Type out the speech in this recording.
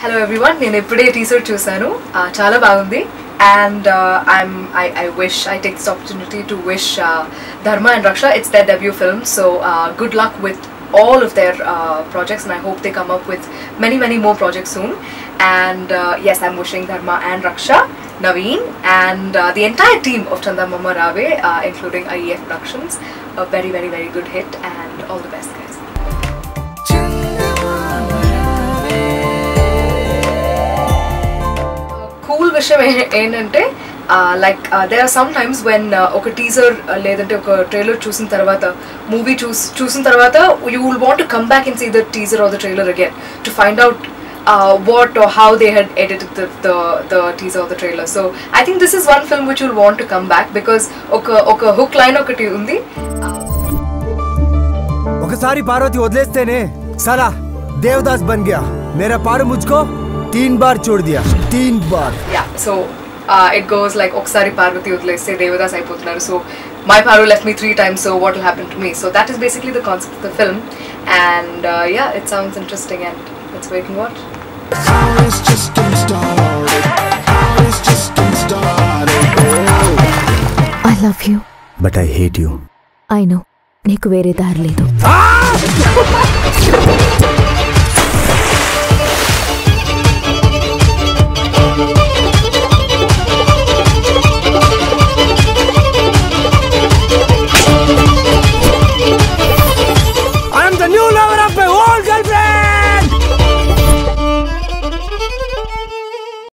Hello everyone నేను ఇప్పుడే teaser చూశాను ఆ, చాలా బాగుంది and I'm I I wish I take this opportunity to wish ధర్మ అండ్ రక్ష it's there debut film so good luck with all of their uh, projects and I hope they come up with many many more projects soon and uh, yes I'm wishing Dharma and Raksha Naveen and uh, the entire team of Chanda Mama Rave uh, including IEF Productions a very very very good hit and all the best guys విషయం ఏంటంటే like there are some times when ఒక teaser లేదంటే ఒక trailer చూసిన తర్వాత movie చూసి చూసిన తర్వాత you will want to come back in see the teaser or the trailer again to find out what how they had edited the the teaser or the trailer so I think this is one film which will want to come back because ఒక ఒక hook line ఒకటి ఉంది. ఒకసారి పార్వతి వదిలేస్తేనే సరా Devdas bun Gaya. మేరా పాడు ముజ్కో. తీన్ bar చోడ్ Diya Teen bar yeah so it goes like ఒకసారి పార్వతి వదిలేస్తే దేవదాస్ అయిపోతున్నారు so my Paru left me three times so what will happen to me so that is basically the concept of the film and yeah it sounds interesting and it's wait and watch It's just getting started. It's just getting started. Oh. I love you but I hate you I know నీకు వేరే దారి లేదు